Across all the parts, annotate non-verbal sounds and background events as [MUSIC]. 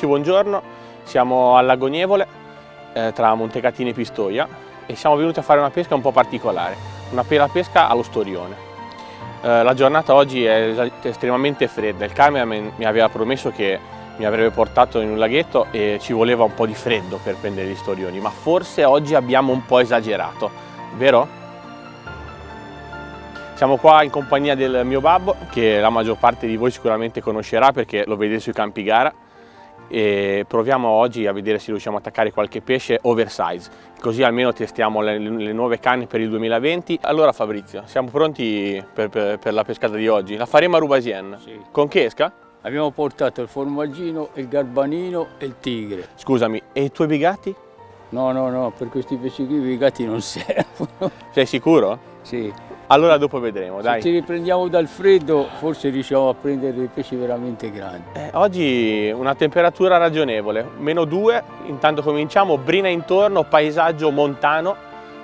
Ragazzi buongiorno, siamo al Lago Nievole eh, tra Montecatini e Pistoia e siamo venuti a fare una pesca un po' particolare, una pesca allo storione. Eh, la giornata oggi è estremamente fredda, il cameraman mi aveva promesso che mi avrebbe portato in un laghetto e ci voleva un po' di freddo per prendere gli storioni, ma forse oggi abbiamo un po' esagerato, vero? Siamo qua in compagnia del mio babbo, che la maggior parte di voi sicuramente conoscerà perché lo vedete sui campi gara e proviamo oggi a vedere se riusciamo a attaccare qualche pesce oversize, così almeno testiamo le, le nuove canne per il 2020. Allora Fabrizio, siamo pronti per, per, per la pescata di oggi? La faremo a Rubasien? Sì. Con che esca? Abbiamo portato il formaggino, il garbanino e il tigre. Scusami, e i tuoi bigatti? No, no, no, per questi pesci qui i bigatti non [LAUGHS] servono. Sei sicuro? Sì. Allora dopo vedremo, dai. Se ci riprendiamo dal freddo forse riusciamo a prendere dei pesci veramente grandi. Eh, oggi una temperatura ragionevole, meno 2, intanto cominciamo, brina intorno, paesaggio montano,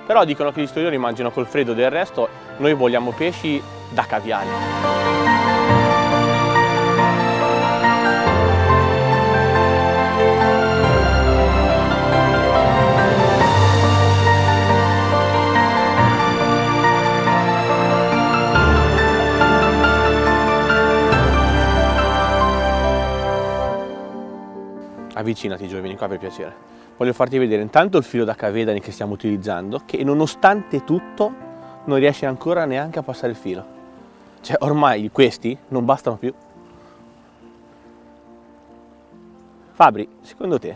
però dicono che gli storioni mangiano col freddo del resto, noi vogliamo pesci da caviale. Avvicinati vieni qua per piacere. Voglio farti vedere intanto il filo da cavedani che stiamo utilizzando, che nonostante tutto non riesce ancora neanche a passare il filo. Cioè ormai questi non bastano più. Fabri, secondo te,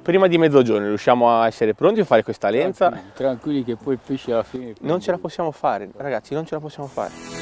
prima di mezzogiorno riusciamo a essere pronti a fare questa lenza? Tranquilli, tranquilli che poi il pesce alla fine... Non ce la possiamo fare, ragazzi, non ce la possiamo fare.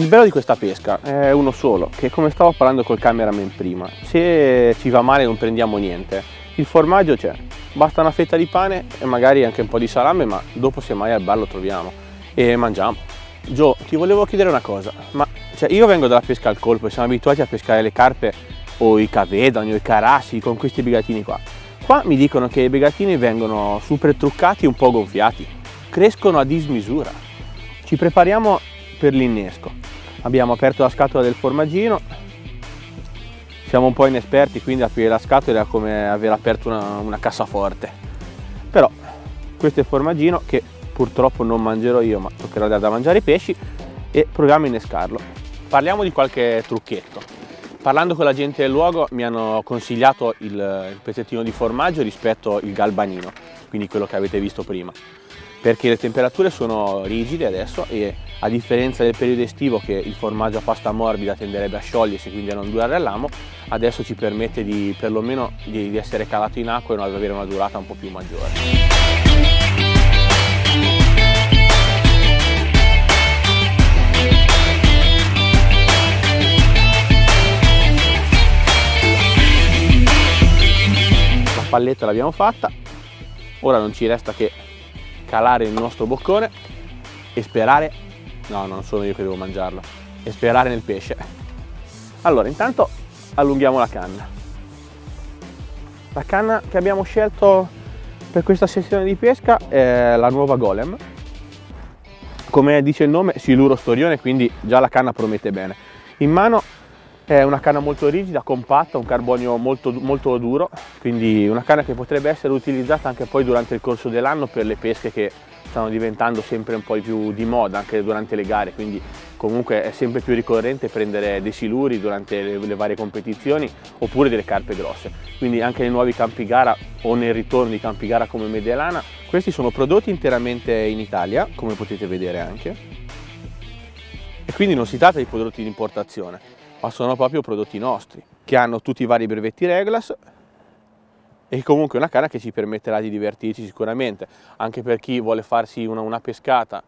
Il bello di questa pesca è uno solo, che come stavo parlando col cameraman prima, se ci va male non prendiamo niente, il formaggio c'è, basta una fetta di pane e magari anche un po' di salame, ma dopo semmai al bar lo troviamo e mangiamo. Gio, ti volevo chiedere una cosa, ma cioè, io vengo dalla pesca al colpo e siamo abituati a pescare le carpe o i cavedani o i carassi con questi bigatini qua. Qua mi dicono che i bigatini vengono super truccati e un po' gonfiati, crescono a dismisura. Ci prepariamo per l'innesco abbiamo aperto la scatola del formaggino. Siamo un po' inesperti quindi aprire la scatola è come aver aperto una, una cassaforte. Però questo è il formaggino che purtroppo non mangerò io ma toccherà da mangiare i pesci e proviamo a innescarlo. Parliamo di qualche trucchetto. Parlando con la gente del luogo mi hanno consigliato il, il pezzettino di formaggio rispetto al galbanino quindi quello che avete visto prima perché le temperature sono rigide adesso e a differenza del periodo estivo che il formaggio a pasta morbida tenderebbe a sciogliersi quindi a non durare all'amo adesso ci permette di perlomeno di, di essere calato in acqua e avere una durata un po' più maggiore. La palletta l'abbiamo fatta, ora non ci resta che calare il nostro boccone e sperare, no non sono io che devo mangiarlo, e sperare nel pesce. Allora intanto allunghiamo la canna. La canna che abbiamo scelto per questa sessione di pesca è la nuova Golem. Come dice il nome, siluro storione, quindi già la canna promette bene. In mano è una canna molto rigida, compatta, un carbonio molto, molto duro, quindi una canna che potrebbe essere utilizzata anche poi durante il corso dell'anno per le pesche che stanno diventando sempre un po' più di moda anche durante le gare, quindi comunque è sempre più ricorrente prendere dei siluri durante le, le, varie competizioni oppure delle carpe grosse. Quindi anche nei nuovi campi gara o nel ritorno di campi gara come Medelana, questi sono prodotti interamente in Italia, come potete vedere anche, e quindi non si tratta di prodotti di importazione, ma sono proprio prodotti nostri, che hanno tutti i vari brevetti Reglas e comunque una canna che ci permetterà di divertirci sicuramente, anche per chi vuole farsi una, una pescata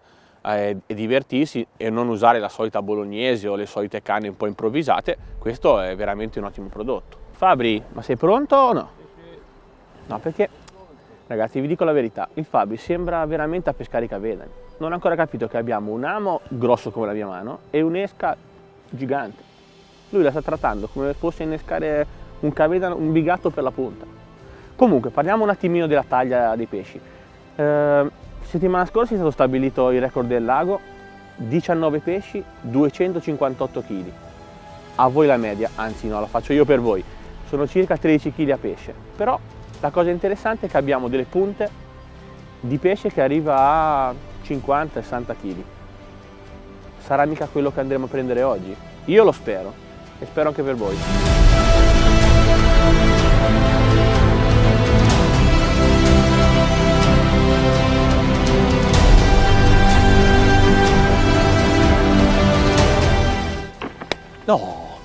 eh, e divertirsi e non usare la solita bolognese o le solite canne un po' improvvisate, questo è veramente un ottimo prodotto. Fabri, ma sei pronto o no? No, perché ragazzi vi dico la verità, il Fabri sembra veramente a pescare i cavedani. Non ho ancora capito che abbiamo un amo grosso come la mia mano e un'esca gigante. Lui la sta trattando come fosse innescare un cavedano, un bigatto per la punta. Comunque parliamo un attimino della taglia dei pesci. Eh, Settimana scorsa è stato stabilito il record del lago, 19 pesci, 258 kg. A voi la media, anzi no, la faccio io per voi, sono circa 13 kg a pesce. Però la cosa interessante è che abbiamo delle punte di pesce che arriva a 50-60 kg. Sarà mica quello che andremo a prendere oggi? Io lo spero e spero anche per voi. No!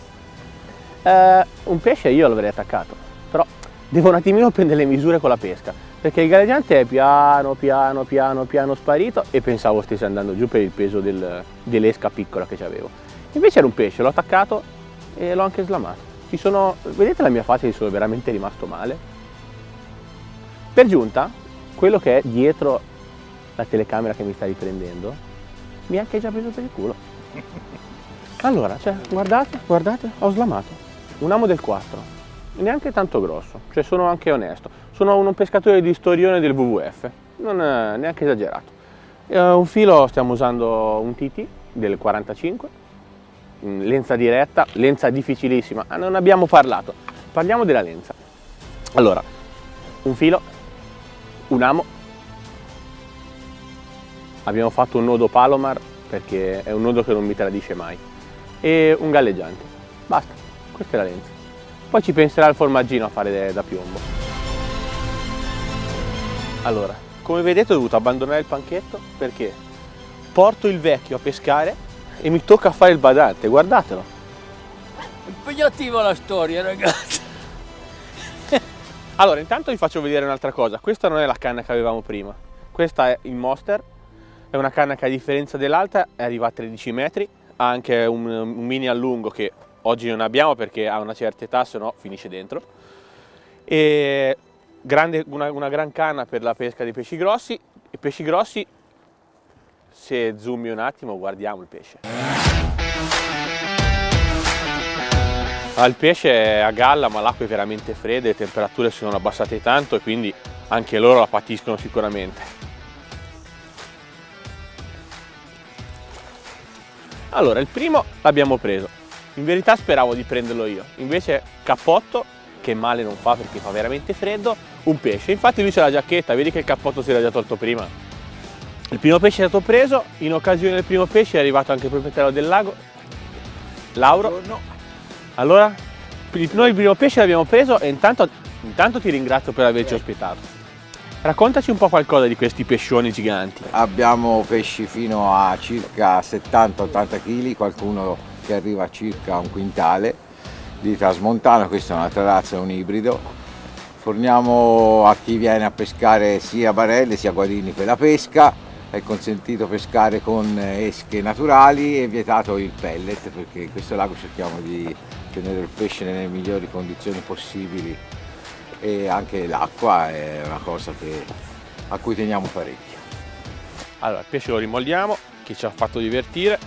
Eh, un pesce io l'avrei attaccato, però devo un attimino prendere le misure con la pesca, perché il galleggiante è piano, piano, piano, piano sparito e pensavo stesse andando giù per il peso del, dell'esca piccola che avevo. Invece era un pesce, l'ho attaccato e l'ho anche slamato. Sono, vedete la mia faccia, ci sono veramente rimasto male. Per giunta, quello che è dietro la telecamera che mi sta riprendendo, mi ha anche già preso per il culo. Allora, cioè, guardate, guardate, ho slamato un amo del 4, neanche tanto grosso, cioè sono anche onesto. Sono un pescatore di storione del WWF, non è neanche esagerato. Eh, un filo stiamo usando un TT del 45, lenza diretta, lenza difficilissima, ah, non abbiamo parlato, parliamo della lenza. Allora, un filo, un amo, abbiamo fatto un nodo Palomar perché è un nodo che non mi tradisce mai e un galleggiante. Basta, questa è la lenza. Poi ci penserà il formaggino a fare da piombo. Allora, come vedete ho dovuto abbandonare il panchetto perché porto il vecchio a pescare e mi tocca fare il badante, guardatelo. Impegnativa la storia ragazzi. [LAUGHS] allora, intanto vi faccio vedere un'altra cosa. Questa non è la canna che avevamo prima. Questa è il Monster. È una canna che a differenza dell'altra è arriva a 13 metri ha anche un, un mini allungo che oggi non abbiamo perché ha una certa età, se no finisce dentro. E grande, una, una, gran canna per la pesca dei pesci grossi. I pesci grossi, se zoomi un attimo, guardiamo il pesce. il pesce è a galla, ma l'acqua è veramente fredda, le temperature sono abbassate tanto e quindi anche loro la patiscono sicuramente. Allora, il primo l'abbiamo preso. In verità speravo di prenderlo io. Invece cappotto, che male non fa perché fa veramente freddo, un pesce. Infatti lui c'ha la giacchetta, vedi che il cappotto si era già tolto prima. Il primo pesce è stato preso, in occasione del primo pesce è arrivato anche il proprietario del lago, Lauro. No. Allora, noi il primo pesce l'abbiamo preso e intanto, intanto ti ringrazio per averci ospitato. Raccontaci un po' qualcosa di questi pescioni giganti. Abbiamo pesci fino a circa 70-80 kg, qualcuno che arriva a circa un quintale di trasmontano, questa è un'altra razza, un ibrido. Forniamo a chi viene a pescare sia barelle sia guadini per la pesca, è consentito pescare con esche naturali e vietato il pellet perché in questo lago cerchiamo di tenere il pesce nelle migliori condizioni possibili e anche l'acqua è una cosa che, a cui teniamo parecchio. Allora, il pesce lo rimolliamo, che ci ha fatto divertire.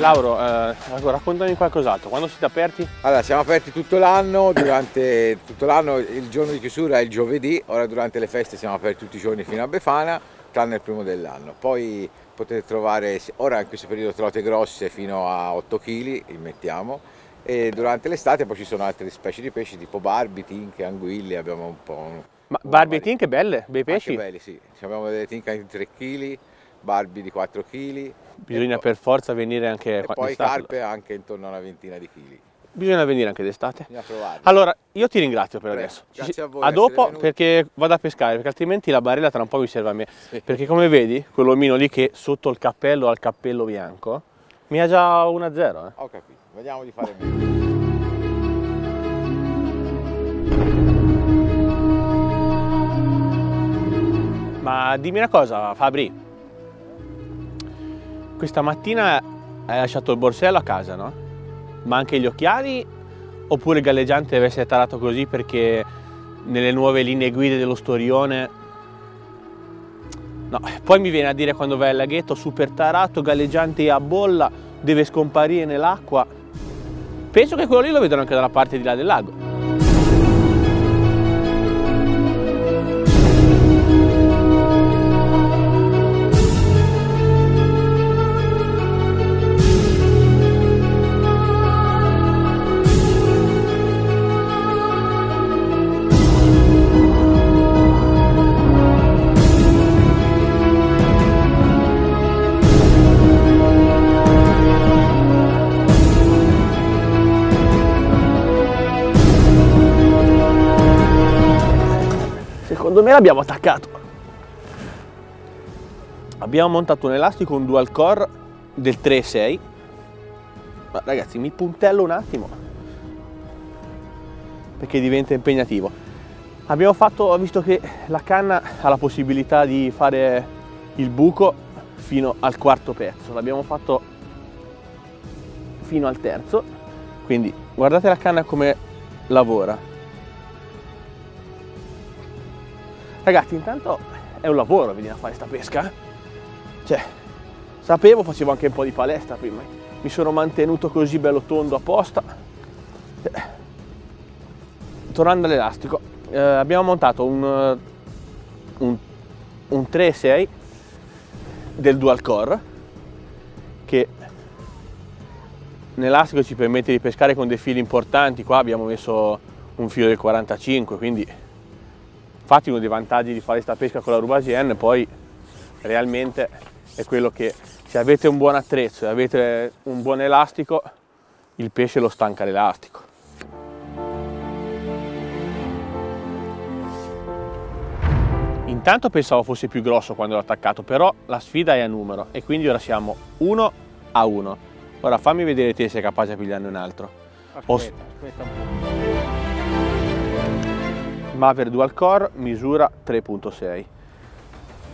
Lauro, eh, raccontami qualcos'altro, quando siete aperti? Allora, siamo aperti tutto l'anno, durante tutto l'anno il giorno di chiusura è il giovedì, ora durante le feste siamo aperti tutti i giorni fino a Befana, tranne il primo dell'anno. Poi potete trovare, ora in questo periodo trote grosse fino a 8 kg, li mettiamo, e durante l'estate poi ci sono altre specie di pesci tipo barbi, tinche, anguille, abbiamo un po'... Ma barbi e tinche belle, bei pesci? Anche belli, sì. Abbiamo delle tinche di 3 kg, barbi di 4 kg. Bisogna per forza venire anche E poi carpe anche intorno a una ventina di chili. Bisogna venire anche d'estate. Allora, io ti ringrazio per Prego. adesso. Grazie a voi. A dopo perché vado a pescare, perché altrimenti la barella tra un po' mi serve a me. Sì. Perché come vedi, quell'omino lì che sotto il cappello ha il cappello bianco, mi ha già 1-0. Eh. Ho capito. Vediamo di fare meglio. Ma dimmi una cosa, Fabri. Questa mattina hai lasciato il borsello a casa, no? Ma anche gli occhiali? Oppure il galleggiante deve essere tarato così perché nelle nuove linee guida dello storione No, poi mi viene a dire quando vai al laghetto super tarato, galleggiante a bolla, deve scomparire nell'acqua. Penso che quello lì lo vedrò anche dalla parte di là del lago. Secondo me l'abbiamo attaccato. Abbiamo montato un elastico, un dual core del 3.6. Ma ragazzi, mi puntello un attimo perché diventa impegnativo. Abbiamo fatto, visto che la canna ha la possibilità di fare il buco fino al quarto pezzo, l'abbiamo fatto fino al terzo, quindi guardate la canna come lavora. Ragazzi, intanto è un lavoro venire a fare sta pesca. eh. Cioè, sapevo, facevo anche un po' di palestra prima. Mi sono mantenuto così bello tondo apposta. Eh, Tornando all'elastico, eh, abbiamo montato un, eh, un, un 3.6 del dual core che nell'elastico ci permette di pescare con dei fili importanti. Qua abbiamo messo un filo del 45, quindi infatti uno dei vantaggi di fare questa pesca con la Rubasien poi realmente è quello che se avete un buon attrezzo e avete un buon elastico, il pesce lo stanca l'elastico. Intanto pensavo fosse più grosso quando l'ho attaccato, però la sfida è a numero e quindi ora siamo 1 a 1. Ora fammi vedere te se sei capace di pigliarne un altro. Aspetta, aspetta un po'. Maver Dual Core misura 3.6.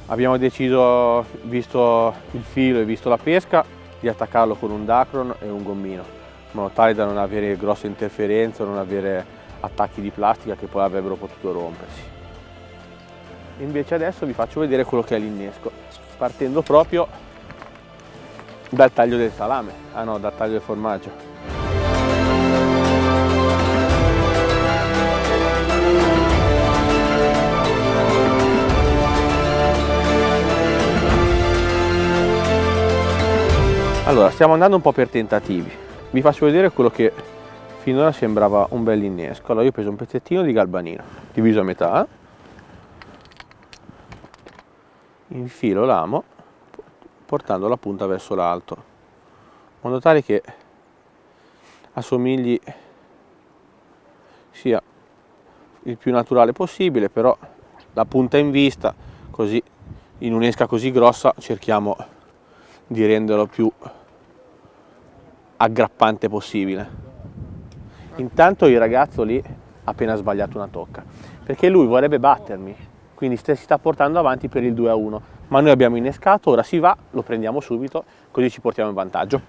Abbiamo deciso, visto il filo e visto la pesca, di attaccarlo con un Dacron e un gommino, in modo tale da non avere grosse interferenze, non avere attacchi di plastica che poi avrebbero potuto rompersi. Invece adesso vi faccio vedere quello che è l'innesco, partendo proprio dal taglio del salame, ah no, dal taglio del formaggio. Allora, stiamo andando un po' per tentativi. Vi faccio vedere quello che finora sembrava un bel innesco. Allora, io ho preso un pezzettino di galbanino, diviso a metà. Infilo l'amo, portando la punta verso l'alto, in modo tale che assomigli sia il più naturale possibile, però la punta in vista, così in un'esca così grossa cerchiamo di renderlo più aggrappante possibile. Intanto il ragazzo lì ha appena sbagliato una tocca, perché lui vorrebbe battermi, quindi si sta portando avanti per il 2 a 1, ma noi abbiamo innescato, ora si va, lo prendiamo subito, così ci portiamo in vantaggio.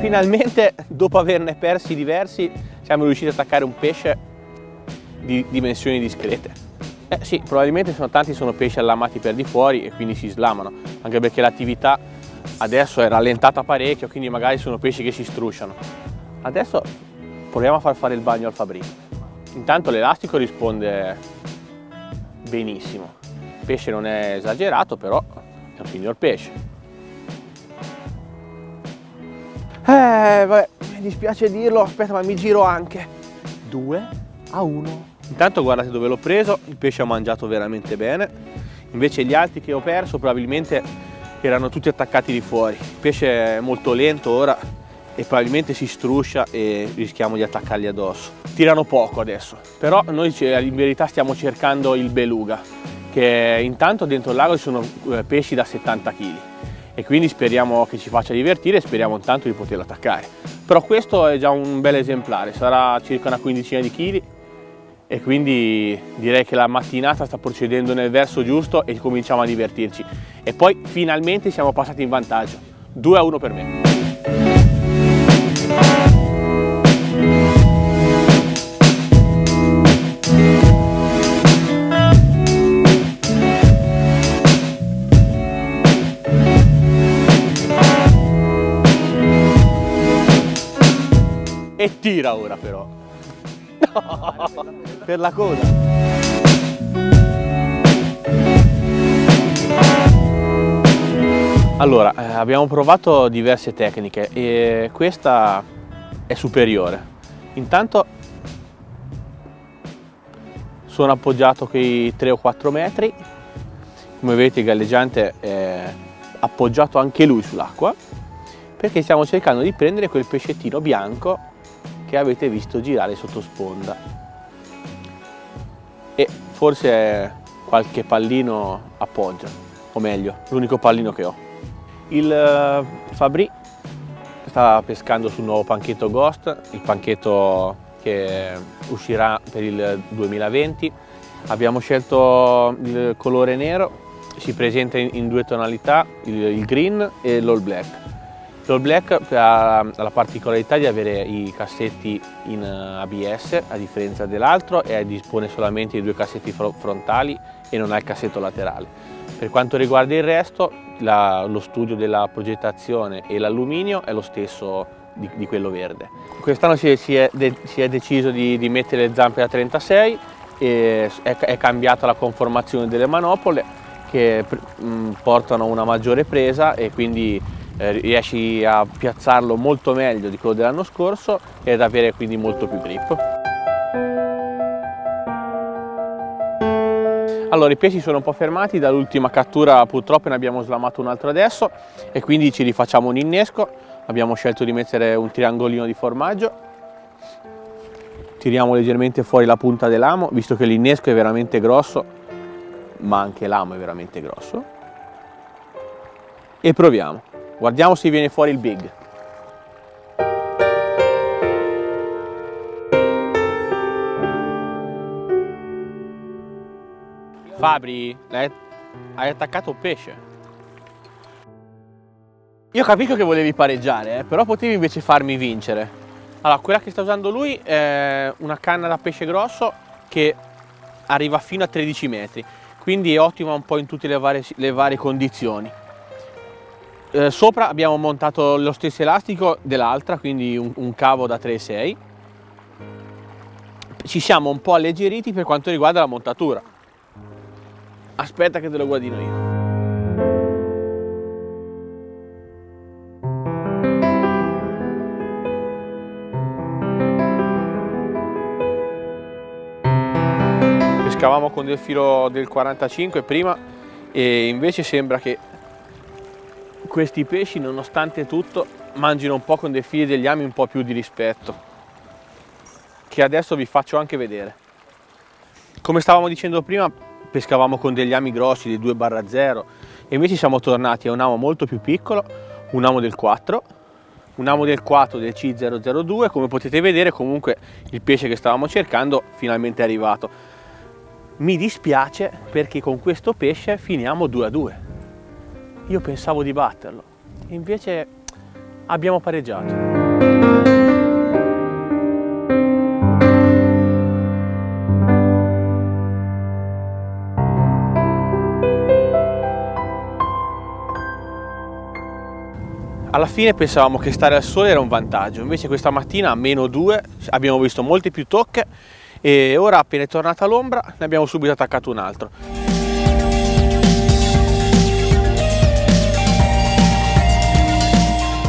Finalmente, dopo averne persi diversi, siamo riusciti ad attaccare un pesce di dimensioni discrete. Eh sì, probabilmente sono tanti sono pesci allamati per di fuori e quindi si slamano, anche perché l'attività adesso è rallentata parecchio, quindi magari sono pesci che si strusciano. Adesso proviamo a far fare il bagno al Fabrico. Intanto l'elastico risponde benissimo. Il pesce non è esagerato, però è un signor pesce. Eh, vabbè, mi dispiace dirlo, aspetta, ma mi giro anche. 2 a 1. Intanto guardate dove l'ho preso, il pesce ha mangiato veramente bene. Invece gli altri che ho perso probabilmente erano tutti attaccati di fuori. Il pesce è molto lento ora e probabilmente si struscia e rischiamo di attaccargli addosso. Tirano poco adesso, però noi in verità stiamo cercando il beluga, che intanto dentro il lago ci sono eh, pesci da 70 kg e quindi speriamo che ci faccia divertire e speriamo intanto di poterlo attaccare. Però questo è già un bel esemplare, sarà circa una quindicina di chili e quindi direi che la mattinata sta procedendo nel verso giusto e cominciamo a divertirci. E poi finalmente siamo passati in vantaggio. 2 a 1 per me. E tira ora però. [LAUGHS] No, per la coda. Allora, eh, abbiamo provato diverse tecniche e questa è superiore. Intanto sono appoggiato quei 3 o 4 metri, come vedete il galleggiante è appoggiato anche lui sull'acqua, perché stiamo cercando di prendere quel pescettino bianco che avete visto girare sotto sponda e forse qualche pallino appoggia o meglio l'unico pallino che ho. Il uh, Fabri sta pescando sul nuovo panchetto Ghost il panchetto che uscirà per il 2020 abbiamo scelto il colore nero si presenta in, due tonalità il green e l'all black L'All Black ha la particolarità di avere i cassetti in eh, ABS a differenza dell'altro e dispone solamente di due cassetti frontali e non ha il cassetto laterale. Per quanto riguarda il resto, la, lo studio della progettazione e l'alluminio è lo stesso di, di quello verde. Quest'anno si, si, si, è deciso di, di, mettere le zampe a 36 e è, è cambiata la conformazione delle manopole che mh, portano una maggiore presa e quindi eh, riesci a piazzarlo molto meglio di quello dell'anno scorso ed avere quindi molto più grip. Allora i pesci sono un po' fermati, dall'ultima cattura purtroppo ne abbiamo slamato un altro adesso e quindi ci rifacciamo un innesco. Abbiamo scelto di mettere un triangolino di formaggio. Tiriamo leggermente fuori la punta dell'amo, visto che l'innesco è veramente grosso, ma anche l'amo è veramente grosso. E proviamo. Guardiamo se viene fuori il big. Fabri, hai attaccato un pesce. Io capisco che volevi pareggiare, eh, però potevi invece farmi vincere. Allora, quella che sta usando lui è una canna da pesce grosso che arriva fino a 13 metri, quindi è ottima un po' in tutte le varie, le varie condizioni. Eh, sopra abbiamo montato lo stesso elastico dell'altra, quindi un, un cavo da 3,6. Ci siamo un po' alleggeriti per quanto riguarda la montatura. Aspetta che te lo guardino io. pescavamo con del filo del 45 prima e invece sembra che questi pesci nonostante tutto mangino un po' con dei fili degli ami un po' più di rispetto che adesso vi faccio anche vedere. Come stavamo dicendo prima pescavamo con degli ami grossi dei 2-0 e invece siamo tornati a un amo molto più piccolo un amo del 4 un amo del 4 del C002 come potete vedere comunque il pesce che stavamo cercando finalmente è arrivato. Mi dispiace perché con questo pesce finiamo 2 a 2 io pensavo di batterlo, invece abbiamo pareggiato. Alla fine pensavamo che stare al sole era un vantaggio, invece questa mattina a meno 2 abbiamo visto molte più tocche e ora appena è tornata l'ombra ne abbiamo subito attaccato un altro.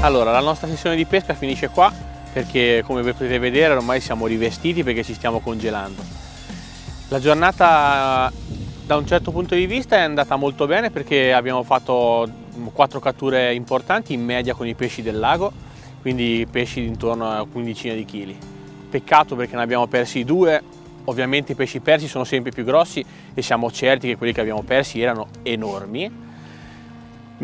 Allora, la nostra sessione di pesca finisce qua perché come potete vedere ormai siamo rivestiti perché ci stiamo congelando. La giornata da un certo punto di vista è andata molto bene perché abbiamo fatto quattro catture importanti in media con i pesci del lago, quindi pesci intorno a quindicina di chili. Peccato perché ne abbiamo persi due, ovviamente i pesci persi sono sempre più grossi e siamo certi che quelli che abbiamo persi erano enormi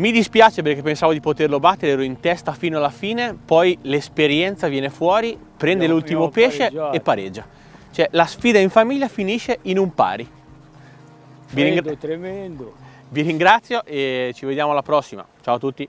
mi dispiace perché pensavo di poterlo battere, ero in testa fino alla fine, poi l'esperienza viene fuori, prende l'ultimo pesce e pareggia. Cioè la sfida in famiglia finisce in un pari. Vi, ringra tremendo. Vi ringrazio e ci vediamo alla prossima. Ciao a tutti.